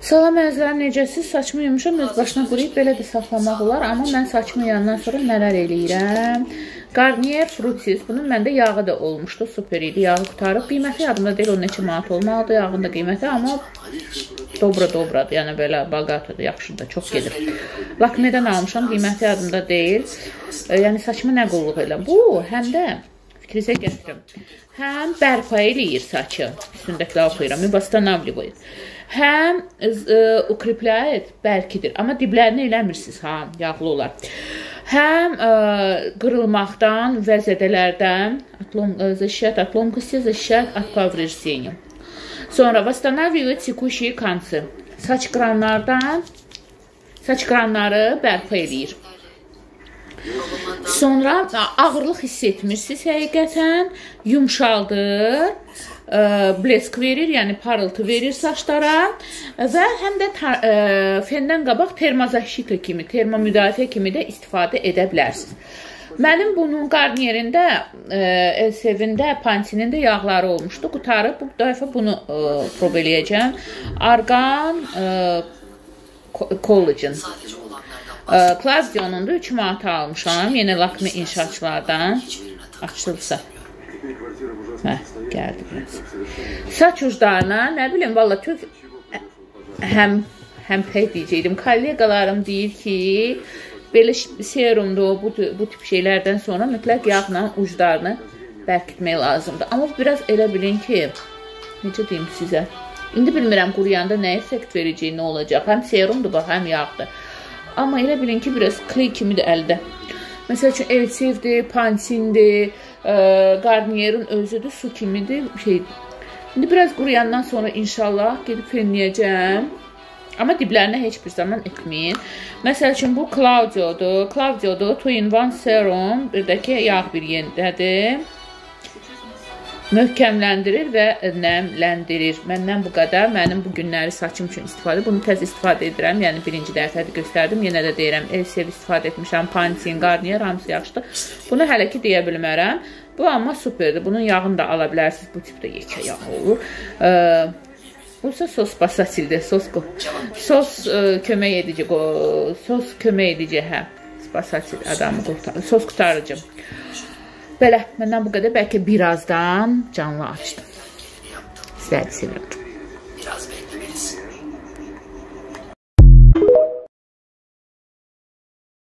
Salam əzizlərim, necəsiz? Saçımı yumuşam, öz başına quruyub belə də saxlamaq olar, amma mən saçımı yandan sonra nələr eləyirəm? Garnier Fructis, bunun məndə yağı da olmuşdu, super idi, yağı qutarıb. Qiyməti yadımda deyil, o neçə manat olmalıdır, yağın da qiyməti, amma dobra-dobradır, yəni belə baqatadır, yaxşıdır, çox gedir. Lakmedən almışam, qiyməti yadımda deyil. E, yəni saçımı nə qulluq elə? Bu, həm də fikrinizə gətirim. Həm bərpa eləyir saçı, üstündəkilə oxuyuram, mübastanavlivoyu həm e, ukrepляет, bərkidir. Amma diblərini eləmirsiniz, ha, yağlı olar. Həm ə, e, qırılmaqdan və zədələrdən atlom, e, защищает от ломкости, защищает от повреждений. Sonra восстанавливает текущие концы. Saç qıranlardan saç qıranları bərpa eləyir. Sonra ağırlıq hiss etmirsiniz həqiqətən, yumşaldır blesk verir, yəni parıltı verir saçlara və həm də ə, fendən qabaq termozaşita kimi, termomüdafiə kimi də istifadə edə bilərsiniz. Mənim bunun qarniyerində, elsevində, pantinin də yağları olmuşdu. Qutarıb bu dəfə bunu ə, prob eləyəcəm. Argan ə, collagen. Klazdionun da 3 manata almışam. Yenə Lakme inşaatçılardan açılsa. Hə, gəldi. Saç uclarına, nə bilim, valla çox həm həm pək deyəcəydim. Kolleqalarım deyir ki, belə serumdur, bu, bu tip şeylərdən sonra mütləq yağla uclarını bərkitmək lazımdır. Amma biraz elə bilin ki, necə deyim sizə, indi bilmirəm quruyanda nə effekt verəcək, nə olacaq. Həm serumdur, bax, həm yağdır. Amma elə bilin ki, biraz kley kimidir əldə. Məsəl üçün Elsevdir, Pansindir, Garnier'in özüdür, su kimidir, şey. İndi biraz quruyandan sonra inşallah gedib fenləyəcəm. Amma diblərinə heç bir zaman etməyin. Məsəl üçün bu Claudio'dur. Claudio'dur, 2-in-1 serum, bir də ki, yağ bir yendədir möhkəmləndirir və nəmləndirir. Məndən bu qədər. Mənim bu günləri saçım üçün istifadə. Bunu tez istifadə edirəm. Yəni birinci dəfədir göstərdim. Yenə də deyirəm, Elsev istifadə etmişəm. Pantene, Garnier hamısı yaxşıdır. Bunu hələ ki deyə bilmərəm. Bu amma superdir. Bunun yağını da ala bilərsiniz. Bu tipdə yekə yağ olur. Bu isə sos basasildir. Sos sos ə, kömək edici, sos kömək edici, hə. Basasil adamı qurtarır. Sos qutarıcı. Belə, məndən bu qədər. Bəlkə birazdan canlı açdım. Sizləri sevirəm. Biraz beklemelisin.